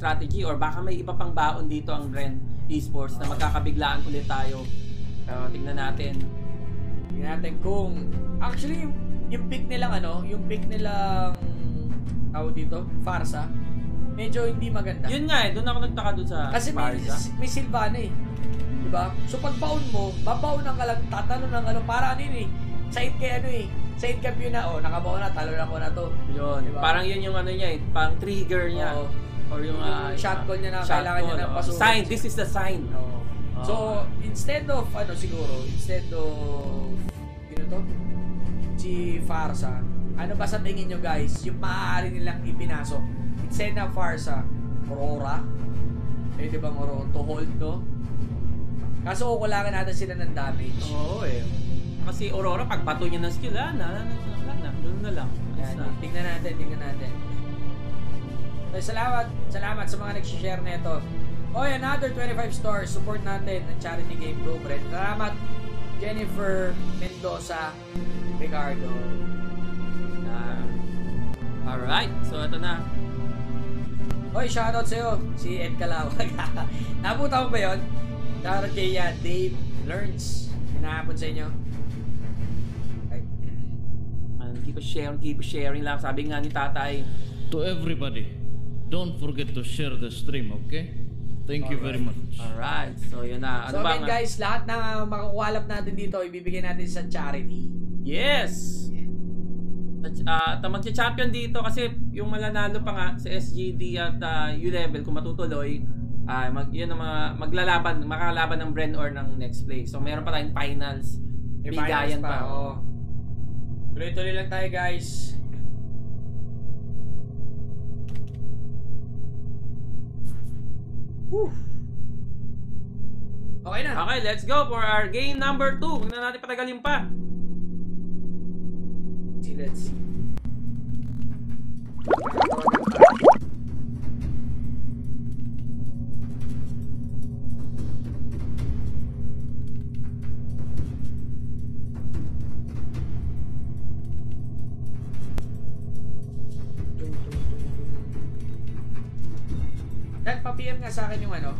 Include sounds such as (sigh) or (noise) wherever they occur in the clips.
strategy or baka may iba pang baon dito ang Brent Esports na magkakabiglaan ulit tayo. Uh, tingnan natin. Tingnan natin kung actually yung, yung pick nilang ano, yung pick nilang tawag dito, Farsa, medyo hindi maganda. Yun nga eh, doon ako nagtaka doon sa Kasi may, Barca. may Silvana eh. Diba? So pag baon mo, babaunan ka lang, tatanong ng ano, para ano yun eh. Side kay ano eh. Side cap yun na, oh, nakabaon na, talo na ko na to. Yun, Diba? parang yun yung ano niya eh, parang trigger niya. Oo. Or yung, ah, shot call niya na shot kailangan niya call, ng oo. pasunod. Sign, this is the sign. Oo. Oo. So, instead of, ano siguro, instead of, yun to, si Farsa, ano ba sa tingin nyo guys, yung maaari nilang ipinasok? Instead na Farsa, Aurora, eh di ba Aurora, to hold, no? Kaso kukulangan natin sila ng damage. Oo eh. Kasi Aurora, pag bato niya ng skill, ah, na, na, na, na, doon na lang. Yan, Basta. tingnan natin, tingnan natin. So, salamat, salamat sa mga nag-share nito. Oh, another 25 stars. Support natin ang charity game blueprint. Salamat, Jennifer Mendoza Ricardo. Ah. alright, so ito na. Hoy, shoutout sa'yo, si Ed Calawag. (laughs) Nabuta mo ba yun? Shoutout kay uh, Dave Learns. Hinahapon sa inyo. Ay, Man, keep sharing, keep sharing lang. Sabi nga ni tatay, To everybody, don't forget to share the stream, okay? Thank you very much. alright, so yun na. Ano so ba again nga? guys, lahat na makukuhalap natin dito, ibibigay natin sa charity. Yes! At uh, magcha-champion dito kasi yung malanalo pa nga sa SGD at uh, U-level kung matutuloy, ah mag, yun ang mga maglalaban, makakalaban ng Bren or ng next place. So meron pa tayong finals. May Bigayan finals pa. oo. Tuloy-tuloy lang tayo guys. Whew. Okay na. Okay, let's go for our game number 2. Huwag na natin patagalin pa. See, let's see. Nga sa akin yung ano.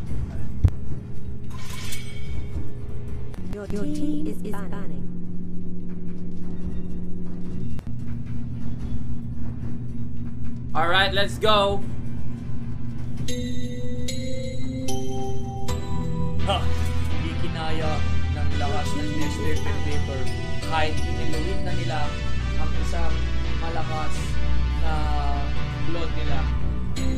Your, team is, is banning. Alright, let's go. Ha! Hindi kinaya ng lakas ng Nestle Ventilator kahit iniluwit na nila ang isang malakas na blood nila.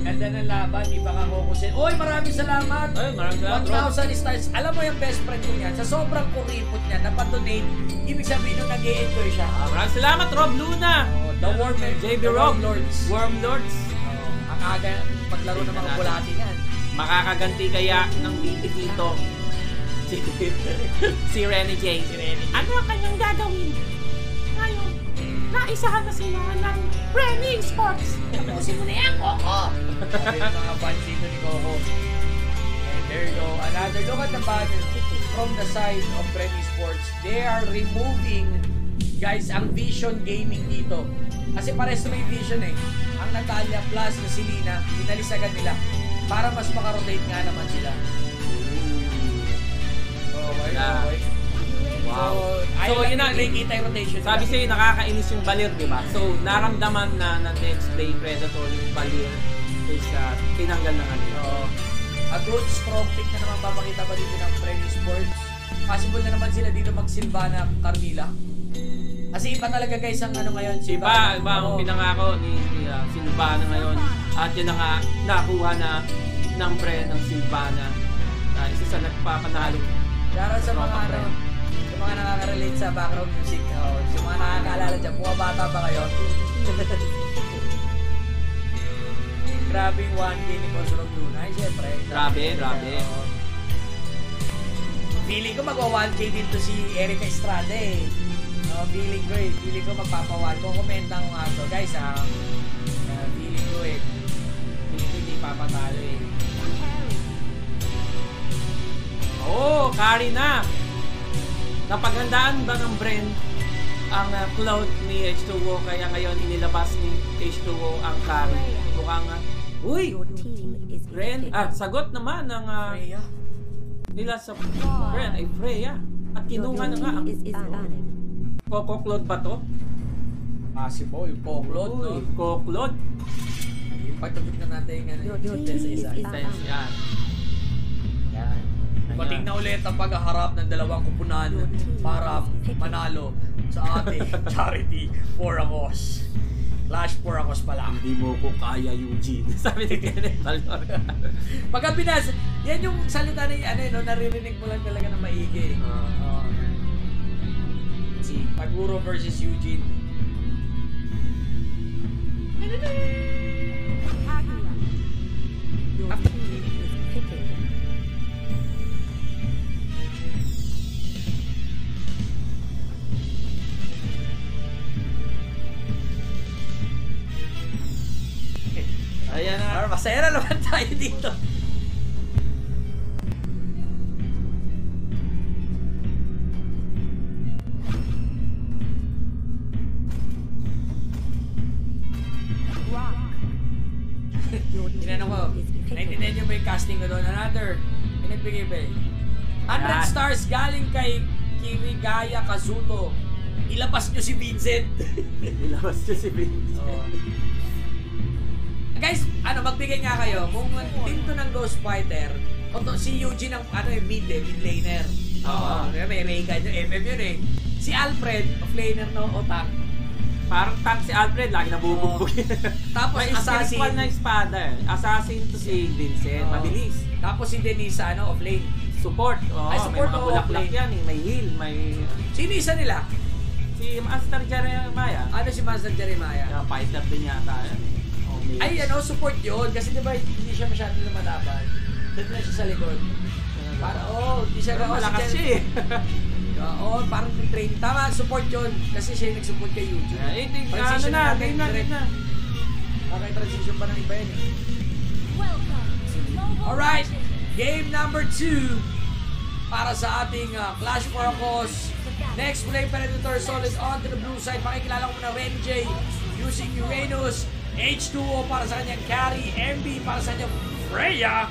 And then ang laban, iba ka kukusin. Oy, maraming salamat! Ay, maraming salamat, bro. 1,000 stars. Alam mo yung best friend ko niyan, sa sobrang kuripot niya, napadonate, ibig sabihin nung nag enjoy siya. Ah, maraming salamat, Rob Luna. Oh, the Worm JB the Rob. Lords. Worm Lords. Oh, ang aga paglaro ng mga bulati yan. Makakaganti kaya ng BP dito. (laughs) Si, Renny J. Si Renny. Ano ang kanyang gagawin? Ngayon, naisahan na sila ng Renny Sports. Tapusin mo na yan, Coco. Ng mga fans dito ni Coco. And there you go. Another look at the banner from the side of Premi Sports. They are removing, guys, ang Vision Gaming dito. Kasi pares na may Vision eh. Ang Natalia plus na si Lina, dinalisagan nila para mas makarotate nga naman sila. Okay, Yeah. okay. Wow. So, So, yun na- nakikita yung rotation. Sabi sa'yo, nakakainis yung balir, di ba? So, naramdaman na ng next play Predator yung balir is uh, tinanggal na kanila. Oo. a good strong pick na naman papakita pa dito ng Premi Sports. Possible na naman sila dito mag-Silvana Carmila. Kasi iba talaga guys ang ano ngayon. Si Iba, iba ang pinangako ni, ni uh, Silvana ngayon. At yun na nga, nakuha na ng pre ng Silvana. Uh, isa sa nagpapanalo. Laro sa mga ano, mga nakaka-relate sa background music. Oh, sa mga nakakaalala dyan, buka bata pa kayo. (laughs) Grabe yung 1K ni Boss Rob Luna. Ay, syempre. Grabe, grabe. Feeling ko magwa 1K dito si Erica Estrada eh. No, feeling ko eh. Feeling ko magpapawan. Kung komenta ko nga to. Guys, ah, ah, feeling ko eh. Feeling ko hindi papatalo eh. Oh, carry na! Napaghandaan ba ng Bren ang uh, cloud ni H2O kaya ngayon inilabas ni H2O ang carry? Mukhang uh, Uy! Ren, ah, sagot naman ng ah, Freya. nila sa Ren ay Freya. At kinuha na nga ang. Coco Claude ba to? Possible, yung Poklod, no? Uy, Coco Claude. Yung pagtapit na natin yung ano, yung isa is, yan. Yan. Pating na ulit ang paghaharap ng dalawang kupunan para manalo sa ating (laughs) charity for a cause. Clash for a cause pala. Hindi mo ko kaya, Eugene. (laughs) Sabi ni Kenneth Valor. Pagka Pinas, yan yung salita ni ano, no, naririnig mo lang talaga na maigi. Ah. Oh. Si Taguro versus Eugene. Your Ayan na. Pero masaya na naman (laughs) tayo dito. Tinanong ko, naintindihan niyo ba yung casting ko doon? Another, pinagbigay ba eh? 100 Yan. stars galing kay Kirigaya Kazuto. Ilabas niyo si Vincent. (laughs) Nilabas niya si Vince. Oh. Guys, ano, magbigay nga kayo. Kung team to ng Ghost Fighter, o to, si Eugene ang ano, eh, mid, eh, mid laner. Oo. Kaya may Raygun yung MM yun eh. Si Alfred, off laner no, o tank. Parang tank si Alfred, lagi nabubugbog. Tapos May assassin. spiritual na espada eh. Assassin to si Vincent. Oo. Mabilis. Tapos si Denise, ano, off lane. Support. Oh, Ay, support, may mga oo, bulaklak yan eh. May heal, may... Sino isa nila? Si Master Jeremiah. Ano si Master Jeremiah? Kaya fighter din yata yan. May- Ay, ano, support yun. Kasi di ba, hindi siya masyado lumalaban. Doon na siya sa likod. Para, oh, hindi siya oh, si malakas siya eh. (laughs) Oo, parang train. Tama, support yun. Kasi siya yung nag-support kay Eugene. Eh, ito, ano Transition na, natin, game na, game direct. na. Okay, transition pa ng iba yun eh. Alright, game number 2 para sa ating uh, Clash for a Cause. Next, Play Predator Solid on to the blue side. Makikilala ko muna Ren J using Uranus. H2O para sa kanyang carry. MB para sa kanyang Freya.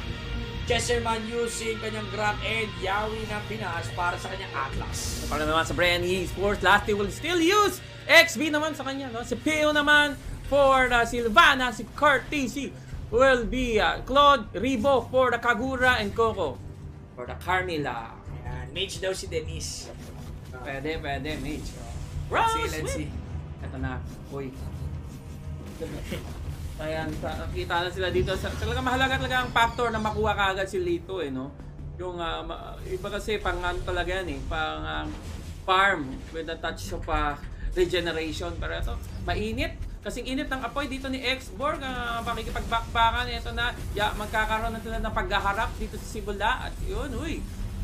Chesterman using kanyang Grant and Yawi ng Pinas para sa kanyang Atlas. Para naman sa Brand Esports, Lasty will still use XB naman sa kanya. No? Si Pio naman for uh, Silvana, si Kurt TC will be uh, Claude Ribo for the Kagura and Coco for the Carmilla. Ayan, mage daw si Denise. Pwede, pwede, Mage. Let's see, let's see. Ito na. Uy. (laughs) Ayan, kita na sila dito. Talaga mahalaga talaga ang factor na makuha kaagad si Lito eh, no? Yung, ma- iba kasi pang ano talaga yan eh, pang ah, farm with a touch of ah, regeneration. Pero ito, mainit. Kasing init ng apoy dito ni X-Borg, uh, pakikipagbakbakan. Ito na, ya, magkakaroon na sila ng paghaharap dito sa Sibula. At yun, uy,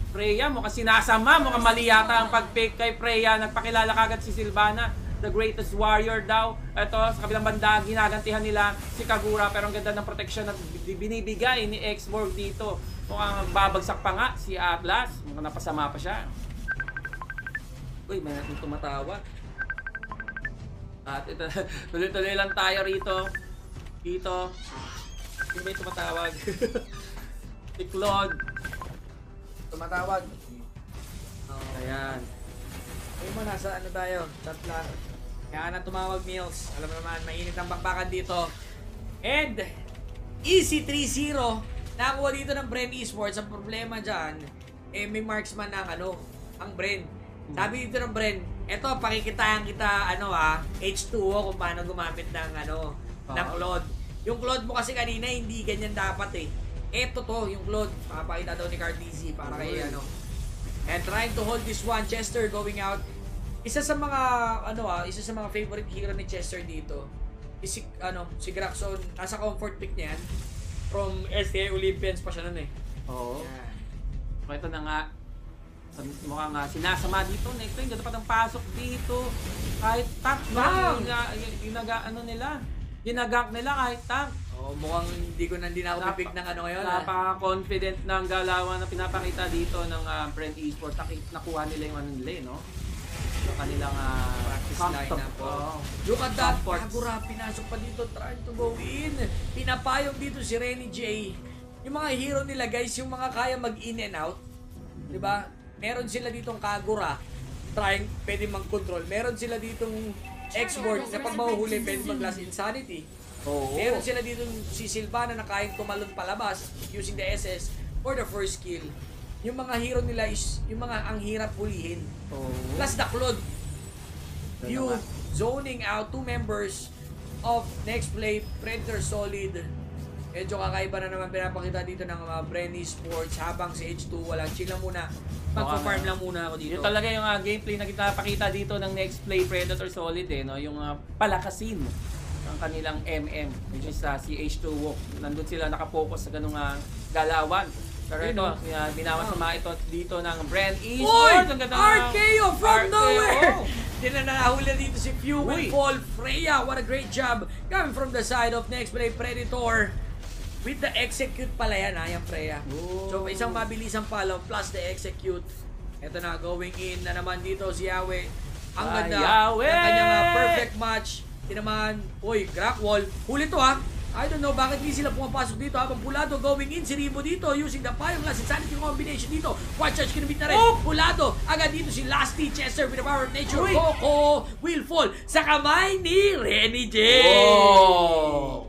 Freya, mukhang sinasama, mukhang mali yata ang pag-pick kay Freya. Nagpakilala kagad si Silvana, the greatest warrior daw. Ito, sa kabilang banda, ginagantihan nila si Kagura. Pero ang ganda ng protection na binibigay ni X-Borg dito. Mukhang babagsak pa nga si Atlas. Mukhang napasama pa siya. Uy, may natin tumatawag. At ito, (laughs) tuloy-tuloy lang tayo rito. Dito. Yung may tumatawag. (laughs) si Claude. Tumatawag. Ayan. Ayun mo, nasa ano tayo? Chat lang. Kaya na tumawag Mills. Alam naman, mainit ang bakbakan dito. And, Easy 3-0. Nakakuha dito ng Bren Esports. Ang problema dyan, eh may marksman ng ano, ang Bren. Sabi dito ng Bren, eto, pakikitahan kita, ano ah, H2O kung paano gumamit ng ano, ng Oo. Claude. Yung Claude mo kasi kanina, hindi ganyan dapat eh. Eto to, yung Claude. Papakita daw ni Cartesi para kay ano, And trying to hold this one, Chester going out. Isa sa mga ano ah, isa sa mga favorite hero ni Chester dito. Is si ano, si Graxon, nasa comfort pick niya yan. From STA Olympians pa siya nun eh. Oo. Yan. So, ito na nga. Mukhang nga sinasama dito. Ito yung ganda pa ng pasok dito. Kahit tank? Wow! Gina, ginaga, ano nila? Ginagank nila kahit tank. Oh, mukhang hindi ko na hindi na ako Napa- pipig ng ano ngayon. ah. Napaka-confident ng galawan na pinapakita dito ng uh, Brent Esports. Nakuha nila yung ano nila eh, no? Yung kanilang uh, Practice lineup, oh. Look at that. Kagura, pinasok pa dito, trying to go in. Pinapayong dito si Renny J. Yung mga hero nila guys, yung mga kaya mag in and out. 'Di ba? Meron sila ditong Kagura, trying, pwede mag-control. Meron sila ditong X-Board na pag mahuhuli, pwede mag-last insanity. Oo. Meron sila dito si Silvana na kayang tumalon palabas using the SS for the first kill. Yung mga hero nila is yung mga ang hirap hulihin. Oo. Plus the. Ano You zoning out two members of next play Predator Solid. Medyo kakaiba na naman pinapakita dito ng mga Brenny Sports habang si H2 walang chill lang muna. Magpa-farm lang muna ako dito. Yun talaga yung uh, gameplay na kita dito ng next play Predator Solid eh, no? Yung uh, palakasin ng kanilang MM, which is uh, si H2 Walk. Nandun sila nakapokus sa ganung uh, galawan. Pero ito, oh. uh, binamasama ito dito ng Brand Uy! Esports. Ang ng- RKO from RKO. nowhere! Di na nahuli dito si Uy. and Paul Freya. What a great job coming from the side of next play Predator. With the execute pala yan, ha, yung Freya. Oh. So, isang mabilisang follow plus the execute. Ito na, going in na naman dito si Yahweh. Ang Ah, ganda Yahweh! ng kanyang perfect match. Ito naman, uy, crack wall. Huli to ha. I don't know bakit hindi sila pumapasok dito habang Pulado going in si Ribo dito using the Last Insanity combination dito. One charge kinabit na rin. Oh! Pulado agad dito si Lasty Chester with the power of nature. Uy! Coco will fall sa kamay ni Renny J. Oh!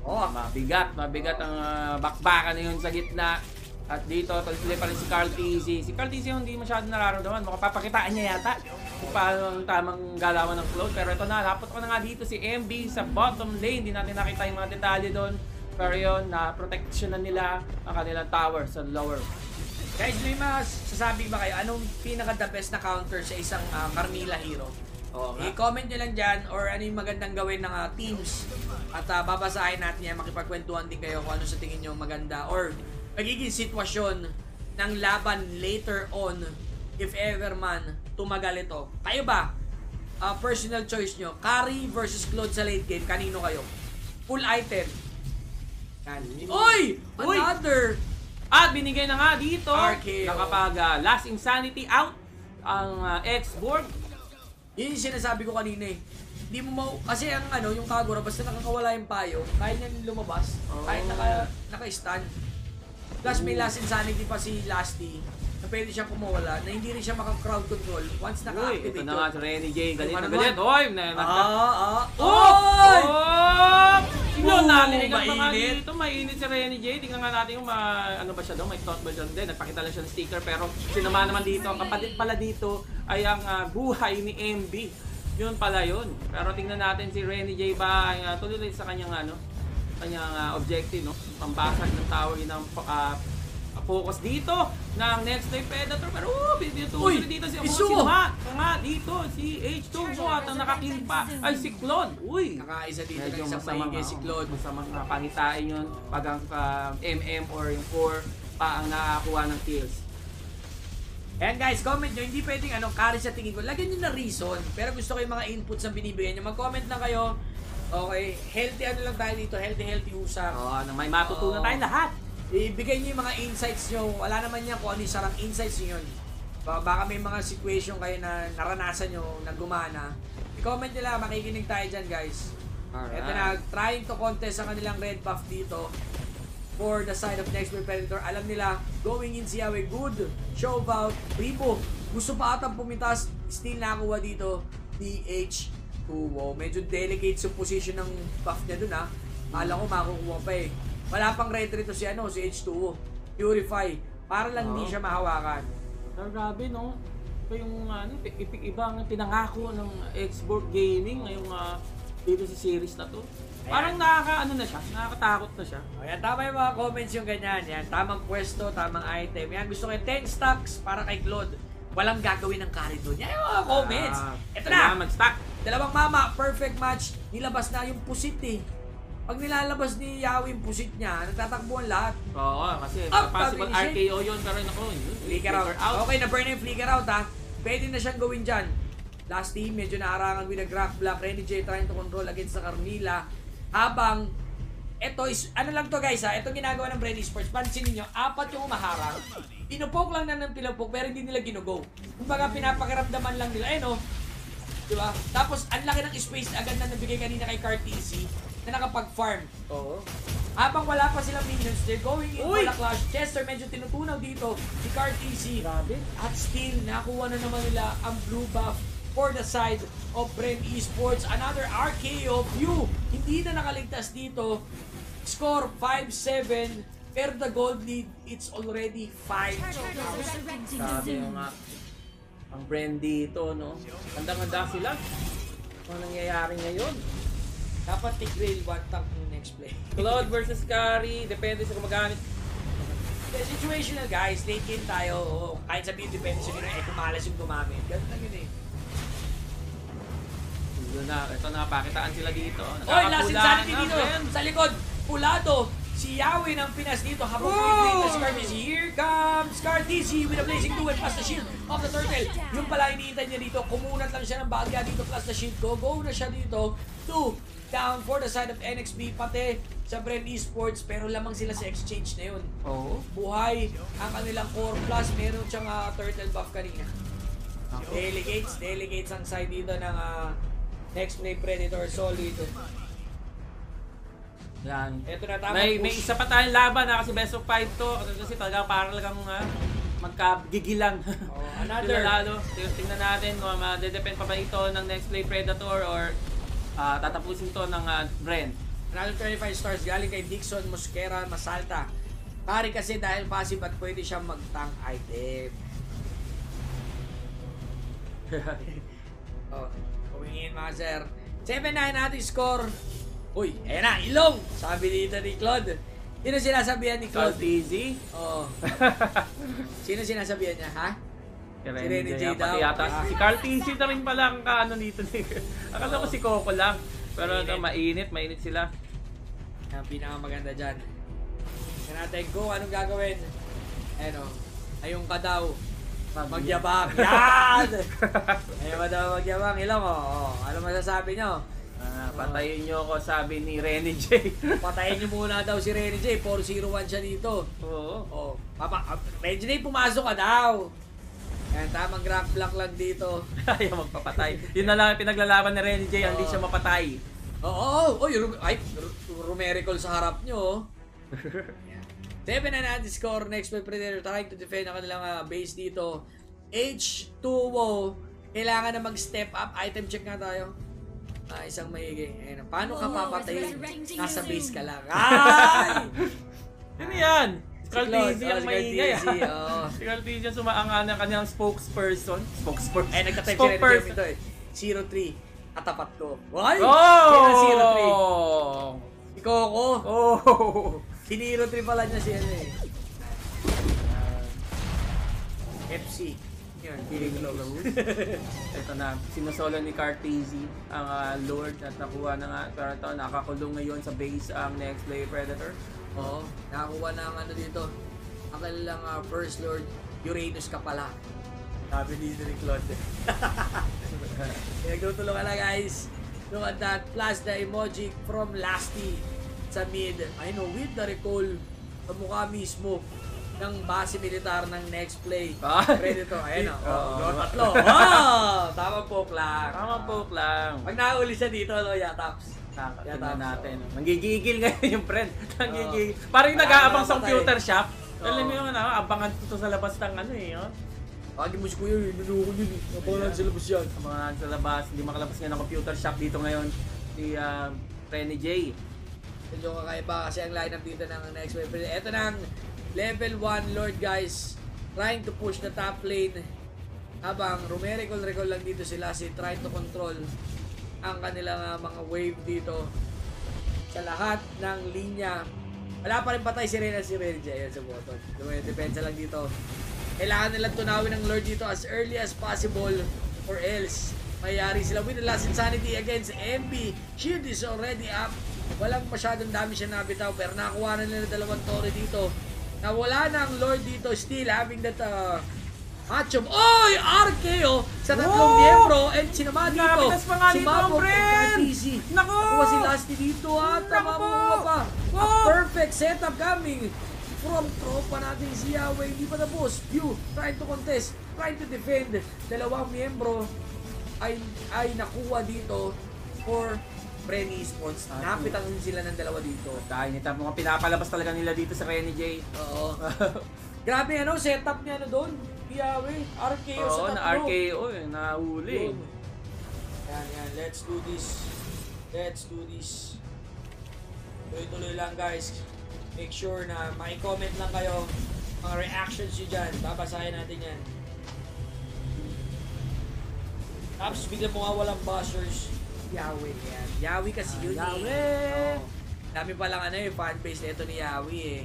Oh, Mabigat, mabigat ang uh, bakbakan na yun sa gitna. At dito, tuloy pa rin si Carl Tizzy. Si Carl Tizzy hindi masyado nararamdaman. Makapapakitaan niya yata kung paano ang tamang galawan ng float. Pero ito na, lapot ko na nga dito si MB sa bottom lane. Hindi natin nakita yung mga detalye doon. Pero yun, na protection na nila ang kanilang tower sa lower. guys, may mga sasabi ba kayo? Anong pinaka the best na counter sa isang uh, Carmilla hero? Oo nga. I-comment nyo lang dyan or ano yung magandang gawin ng ah, teams. At ah, babasahin natin yan, makipagkwentuhan din kayo kung ano sa tingin nyo maganda. Or magiging sitwasyon ng laban later on if ever man tumagal ito. Kayo ba? Ah, personal choice nyo. Carry versus Claude sa late game. Kanino kayo? Full item. Yan. Oy! Uy! Another! At binigay na nga dito RKO. na kapag ah, Last Insanity out ang uh, X-Borg. Yun yung sinasabi ko kanina eh. Hindi mo mau... Kasi ang ano, yung Kagura, basta nakakawala yung payo, kaya niyan lumabas. Oh. Kahit naka, naka-stand. Plus may last insanity pa si Lasty na pwede siyang kumawala na hindi rin siya maka-crowd control once Uy, naka-activate ito na nga si J. Galit Ano na naman? galit. Oy, na, nagka- Ah, ah. Oy! Yun, Oh, narinig ang mga mainit. dito. Mainit si J. Tingnan nga natin yung ma, ano ba siya daw, may thought ba dyan din. Nagpakita lang siya ng sticker pero sinama naman dito. Ang kapatid pala dito ay ang ah, buhay ni MB. Yun pala yun. Pero tingnan natin si J ba ay uh, tuloy sa kanyang ano, kanyang ah, objective, no? Pambasag ng tower ang ah, focus dito ng next day Predator pero uh, Uy, binituloy dito si iso! si Ma, nga dito si H2 mo at ang nakakill pa ay si Claude. Uy, Nakaisa dito Medyo ng isang maigi si Claude. masamang pangitain yun pag ang ah, MM or yung core pa ang nakakuha ng kills. Ayan guys, comment nyo. Hindi pwedeng ano, carry sa tingin ko. Lagyan nyo na reason. Pero gusto ko yung mga inputs ang binibigyan nyo. Mag-comment na kayo. Okay, healthy ano lang tayo dito. Healthy, healthy usap. Oo, na may matutunan Oo. tayong lahat. Ibigay niyo yung mga insights nyo. Wala naman yan kung ano yung sarang insights yun. Baka, baka may mga situation kayo na naranasan nyo na gumana. I-comment lang, makikinig tayo dyan guys. Alright. Ito na, trying to contest ang kanilang red buff dito for the side of next Predator. Alam nila, going in si Yahweh, good. Show out, Ribo. Gusto pa atang pumitas, still nakakuha dito, DH2. Wow, medyo delicate sa position ng buff niya dun ha. Kala ko makukuha pa eh. Wala pang retry to si ano, si H2O. Purify. Para lang hindi Oo. siya mahawakan. Pero grabe no. Ito yung ano, ibang pinangako ng Xbox Gaming ngayong ah, dito sa series na to. Parang nakaka ano na siya, nakakatakot na siya. O yan, tama yung mga comments yung ganyan. Yan, tamang pwesto, tamang item. Yan, gusto ko yung 10 stocks para kay Claude. Walang gagawin ng carry doon. Yan yung mga comments. Ah, Ito na! mag-stack. Dalawang mama, perfect match. Nilabas na yung pusit eh. Pag nilalabas ni Yahweh yung pusit niya, nagtatakbuhan lahat. Oo, kasi Up, possible RKO yun, pero ako, yun, Flicker out. Okay, na-burn na yung flicker out ha. Pwede na siyang gawin dyan. Last team, medyo naarangan with a graph block. Renny J trying to control against sa Carmila. Habang Ito is, ano lang to guys ha, ito ginagawa ng Brand Esports. Pansin niyo apat yung umaharang. Pinupok lang na ng pinupok, pero hindi nila ginugo. Kumbaga, pinapakiramdaman lang nila. Ayun oh. Di ba? Tapos, ang laki ng space agad na nabigay kanina kay Cartesi na nakapag-farm. Oo. Habang wala pa silang minions, they're going in Uy! for the clash. Chester medyo tinutunaw dito si Cartesi. Grabe. At still, nakuha na naman nila ang blue buff for the side of Brem Esports. Another RKO view. Hindi na nakaligtas dito. Score 5-7. Pero the gold lead, it's already 5. Sabi mo nga, ang brand dito, no? Handa-handa sila. Ano nangyayari ngayon? Dapat tig-rail one tank yung next play. (laughs) Cloud versus Carry, depende sa gumagamit. The situational guys, late game tayo. Oo, kahit sabihin depende sa nila, eh kumalas yung gumamit. Ganun lang yun eh. Yun na, ito na, pakitaan sila dito. Oy, last insanity dito. Sa likod, Pulado. Si Yahweh ng Pinas dito habang pinipray na si Cartesi. Here comes Cartesi with a blazing two and plus the shield of the turtle. Yung pala iniintay niya dito, kumunat lang siya ng bagya dito plus the shield. Go, go na siya dito. Two down for the side of NXP, pati sa Brand Esports, pero lamang sila sa exchange na yun. Oo. Buhay ang kanilang core plus, meron siyang ah, turtle buff kanina. Ako. Delegates, delegates ang side dito ng ah, Next Play Predator Solid. Yan. Ito na tama May, may isa pa tayong laban na kasi best of 5 to. Kasi talaga parang lang uh, magkagigilang. Oh, (laughs) another. Lalo. Tingnan natin kung madedepend pa ba ito ng next play Predator or ah, tatapusin to ng uh, Brent. Another 25 stars galing kay Dixon Mosquera Masalta. Pare kasi dahil passive at pwede siyang mag-tank item. (laughs) oh, kumingin mga sir. 7-9 natin score. Uy, ayan na, ilong! Sabi dito ni Claude. Sino sinasabihan ni Cloud Claude? Easy. Oo. (laughs) Sino sinasabihan niya, ha? Si Renny J daw. Pati yata. Si Carl Tinsi na rin pala ang kaano dito. (laughs) Akala ko si Coco lang. Pero ito, Mainit. mainit, mainit sila. Ang pinakamaganda dyan. Tingnan natin kung anong gagawin. Ano, ayong (laughs) ka daw. Magyabang. Yan! Ayaw ba daw magyabang? Ilong, oh. oh. Ano masasabi nyo? Ah, patayin nyo ako, sabi ni Renny J. (laughs) Patayin nyo muna daw si Renny J. 401 siya dito. Oo. Oh, papa, Renny J, pumasok ka daw. Yan, tamang grab block lang dito. (laughs) Ayaw magpapatay. Yun na lang ang pinaglalaban ni Renny J, hindi Oo. siya mapatay. Oo, oh, oh, Rum- ay, Ru- Rumerical sa harap nyo. oh. (laughs) Seven na natin score. Next by Predator trying to defend ang kanilang ah, base dito. H2O. Kailangan na mag-step up. Item check nga tayo. Ah, isang maigi. Ayun, paano ka papatayin? Nasa base ka lang. (laughs) Ay! Yun yan! Si Tizzy oh, (laughs) ang maingay. Ah. Si ang sumaangan ng kanyang spokesperson. Spokesperson. Ay, nagka-type si Red Jam Spokesperson. ito eh. 03. Katapat ko. Why? Oh! Si 03? Si Coco. Oh! Si 03 pala niya si ano eh. FC. Yun, feeling close. (laughs) Ito na, sinusolo ni Cartesi ang ah, Lord at nakuha na nga. Pero ito, nakakulong ngayon sa base ang next player Predator. Oo, nakakuha na ang ano dito. Ang kanilang ah, First Lord, Uranus ka pala. Sabi dito ni Claude. Nagtutulungan na guys. Look at that. Plus the emoji from Lasty sa mid. I know, with the recall sa mukha mismo ng base militar ng next play. Ah. Predator. Ayan o. Oh, oh, tatlo. Oh, tama po, Clark. Tama po lang. Pag nahuli siya dito, no, yataps. Tingnan natin. oo. Nanggigigil (laughs) ngayon yung friend. Nanggigigil. Parang yung nag-aabang sa computer shop. Oo. Alam mo yung ano, abangan to sa labas ng ano eh. Oh. Pagi mo si Kuya, niloko yun eh. Napangalan sa labas yan. Ang mga sa labas, hindi makalabas nga ng computer shop dito ngayon. Si uh, Renny J. Medyo kakaiba kasi ang lineup dito ng next wave. Ito na ang level 1 Lord guys. Trying to push the top lane. Habang Rumerical Recall lang dito sila si trying to control ang kanilang mga wave dito sa lahat ng linya. Wala pa rin patay si Reyna si Renja. Ayan sa bottom. Dumay, depensa lang dito. Kailangan nilang tunawin ng Lord dito as early as possible or else mayayari sila with the last insanity against MB. Shield is already up. Walang masyadong dami siya nabitaw pero nakakuha na nila dalawang tore dito. Nawala na ang Lord dito still having that uh, Macho. Oy! RKO sa tatlong Oh! miyembro and sinama dito. Napitas pa nga dito ang Katisi. Nako! Nakuha si Lasty dito at Nako po! mamuha pa. A Oh! perfect setup coming from tropa natin si Yahweh. Hindi pa tapos. View, trying to contest, trying to defend. Dalawang miyembro ay ay nakuha dito for Sports. Ah, Napitan sila ng dalawa dito. Dahil nito mga pinapalabas talaga nila dito sa Renny J. Oo. (laughs) Grabe ano, setup niya ano doon. Yahweh, RKO sa Oo, tatlo. na RKO eh, nahuli. Yun. Yan, yan. Let's do this. Let's do this. Tuloy-tuloy lang guys. Make sure na maki-comment lang kayo mga reactions nyo dyan. Babasahin natin yan. Tapos biglang mga walang buzzers. Yahweh yan. Yahweh kasi Ah, yun Yahweh! eh. Oo. Dami pa lang ano yung fanbase nito ni Yahweh eh.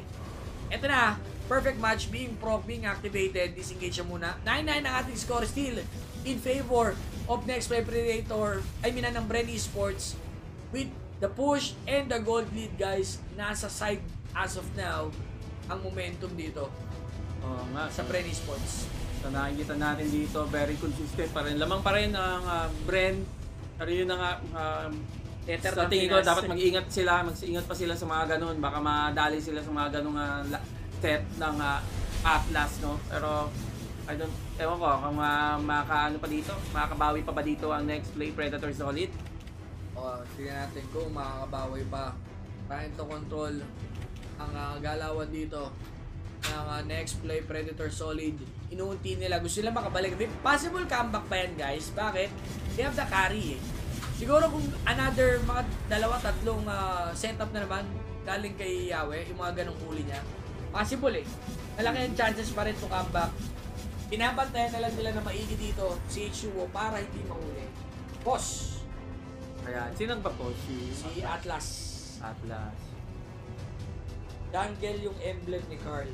Ito na, perfect match being proc, being activated. Disengage siya muna. 9-9 ang ating score still in favor of next play Predator. I mean, ng Bren Esports with the push and the gold lead guys. Nasa side as of now ang momentum dito Oo nga, sa Bren Esports. So nakikita natin dito, very consistent pa rin. Lamang pa rin ang uh, brand. Pero yun na nga, um, Better sa tingin ko, dapat mag-ingat sila, mag-ingat pa sila sa mga ganun. Baka madali sila sa mga ganung uh, set ng uh, Atlas, no? Pero, I don't, ewan ko, kung uh, makaano pa dito, makakabawi pa ba dito ang next play Predator Solid? O, tingnan natin kung makakabawi pa. Trying to control ang ah, galawan dito ng ah, next play Predator Solid. Inuunti nila. Gusto nila makabalik. May possible comeback pa yan, guys. Bakit? They have the carry eh. Siguro kung another mga dalawa, tatlong ah, setup na naman galing kay Yahweh, yung mga ganong huli niya, possible eh. Malaki ang chances pa rin to comeback. Pinabantayan na lang nila na maigi dito si H2O para hindi mahuli. Boss, Ayan, sino ba po? Si, si Atlas. Atlas. Jungle yung emblem ni Carl.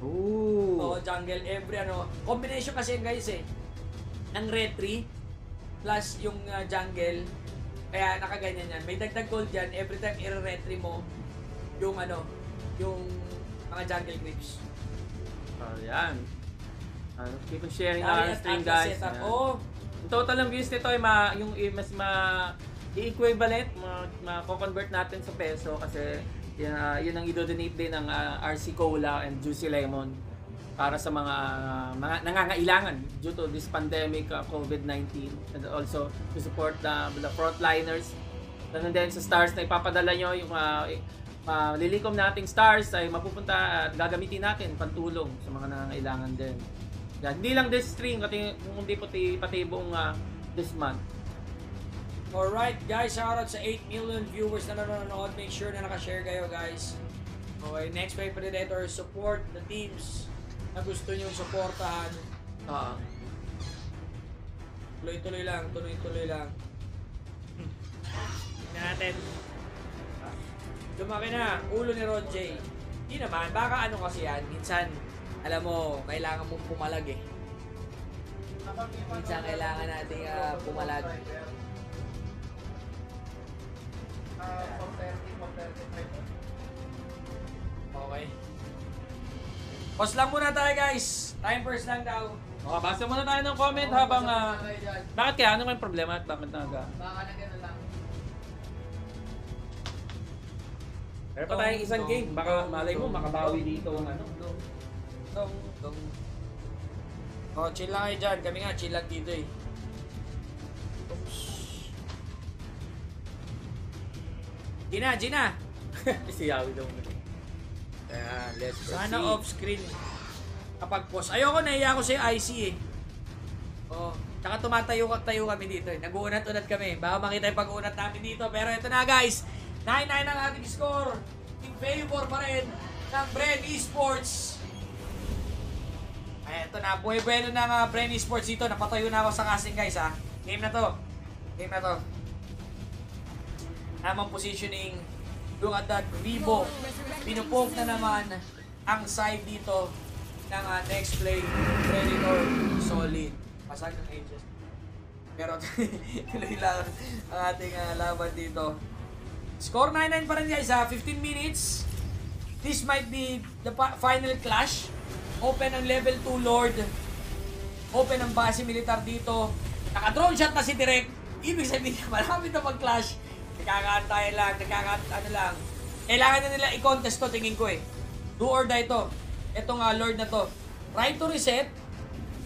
Ooh. Oo, jungle every ano. Combination kasi guys eh. Ng retry plus yung uh, jungle. Kaya nakaganyan yan. May dagdag gold yan every time i-retry mo yung ano, yung mga jungle creeps. Ayan. Uh, keep on sharing Dali our stream guys. setup. Oo. Yung total ng views nito ay ma, yung i- mas ma i-equivalent, ma, ma-convert natin sa peso kasi yun, ah, yun ang i-donate din ng ah, RC Cola and Juicy Lemon para sa mga mga nangangailangan due to this pandemic ah, COVID-19 and also to support the, the frontliners. Ganun din sa stars na ipapadala nyo yung uh, malilikom nating stars ay mapupunta at gagamitin natin pantulong sa mga nangangailangan din. Yan, hindi lang this pati, kundi pati, pati buong ah, this month. Alright guys, shoutout sa 8 million viewers na nanonood. Make sure na nakashare kayo guys. Okay, next play Predator, support the teams na gusto nyo supportahan. Ah, Tuloy-tuloy lang, tuloy-tuloy lang. (laughs) Natin. Lumaki na, ulo ni Ron J. Hindi naman, baka ano kasi yan, minsan, alam mo, kailangan mong pumalag eh. Minsan kailangan natin ah, pumalag. Okay. Pause lang muna tayo guys. Time first lang daw. okay, basa muna tayo ng comment habang... ah, bakit kaya? Ano may problema at bakit naga? Baka na gano'n lang. Meron pa tayong isang game. Baka malay mo makabawi dito ang ano. Dong, dong. Oh, chill lang kayo dyan. Kami nga, chill lang dito eh. Gina, (laughs) Gina! si Yawi daw. Ayan, let's proceed. Sana off-screen kapag post. Ayoko, nahiya ako sa IC eh. Oh, tsaka tumatayo tayo kami dito eh. Nag-uunat-unat kami. Baka makita yung pag-uunat namin dito. Pero ito na guys, 9-9 ang ating score. In favor pa rin ng Bren Esports. Ay, ito na. Buhay bueno ng uh, Bren Esports dito. Napatayo na ako sa casting guys ha. Game na to. Game na to. Tamang positioning. Look at that. Vivo. Pinupoke na naman ang side dito ng uh, next play. Predator. Solid. Pasag ng edges. Pero (laughs) tuloy lang ang ating uh, laban dito. Score 9-9 pa rin guys ha. 15 minutes. This might be the final clash. Open ang level 2 Lord Open ang base militar dito. Naka-drone shot na si Direk. Ibig sabihin niya, (laughs) malapit na mag-clash. Nagkakaantayan lang, nagkakaant ano lang. Kailangan na nila i-contest to, tingin ko eh. Do or die to. Ito nga, Lord na to. Right to reset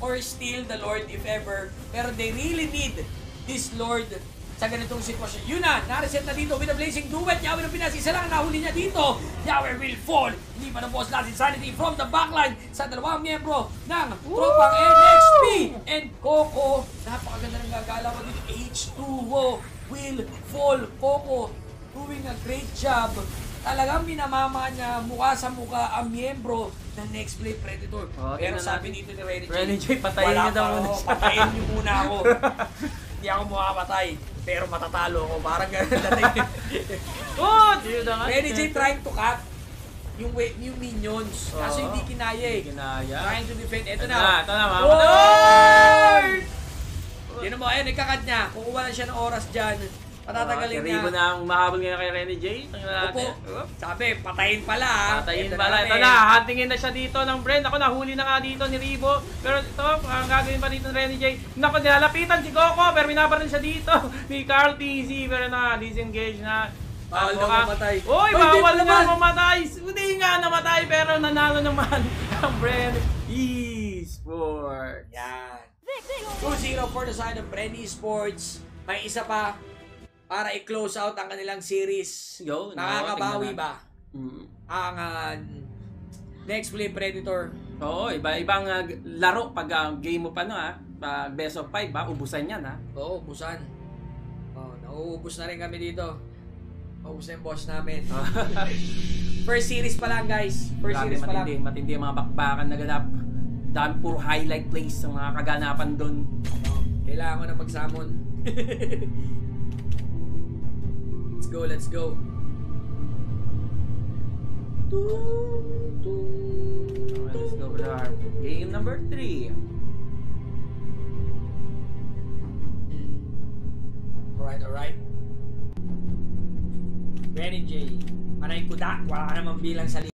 or steal the Lord if ever. Pero they really need this Lord sa ganitong sitwasyon. Yun na, na-reset na dito with a blazing duet. Yahweh ng pinasisa lang, nahuli niya dito. Yahweh will fall. Hindi pa na boss last insanity from the backline sa dalawang miyembro ng tropang NXP. And Coco, napakaganda ng gagala ko dito. H2O will fall. Coco doing a great job. Talagang minamama niya mukha sa mukha ang miyembro ng Next Play Predator. Oh, Pero sabi natin. dito ni Renny J, Renny J, patayin niyo daw muna ako, siya. Patayin niyo muna ako. (laughs) Hindi ako makapatay. Pero matatalo ako. Parang ganun dating. Oh, nga. Renny J trying to cut yung, wa- yung minions. Kaso Oo. hindi kinaya eh. Ginaya. Trying to defend. Ito Ito na. ito na, mga Lord! Yun mo, ayun, nagkakat niya. Kukuha lang siya ng oras dyan. Patatagalin Oh, niya. Ribo na ang mahabol ngayon kay Renny J. Opo. Sabi, patayin pala. ah. Patayin Ito pala. na Ito na, huntingin na siya dito ng Brent. Ako, nahuli na nga dito ni Ribo. Pero ito, ang gagawin pa dito ni Renny J. Naku, nilalapitan si Coco, pero binabaril siya dito. (laughs) Ni Carl TZ, pero na, disengage na. Bawal daw ka- mamatay. Uy, bawal na mamatay. Hindi nga namatay, pero nanalo naman (laughs) ang Brent Esports. Yan. 2-0 for the side of Brenny Sports. May isa pa para i-close out ang kanilang series. Go, Makakabawi tingnan ba Mm. ang ah, Next Play Predator? Oo, iba-ibang uh, laro pag uh, game mo pa no ha. Pag best of 5 ha, ubusan yan ha. Oo, busan. Oh, nauubos na rin kami dito. Ubus na yung boss namin. (laughs) First series pa lang, guys. First Grabe, series pa lang. matindi, matindi ang mga bakbakan na ganap. Dami puro highlight plays ang mga kaganapan doon. Kailangan ko na mag-summon. (laughs) let's go, let's go. Okay, let's go brother. Game number 3. Alright, alright. Benny J. Panay kuda. Wala ka namang bilang sa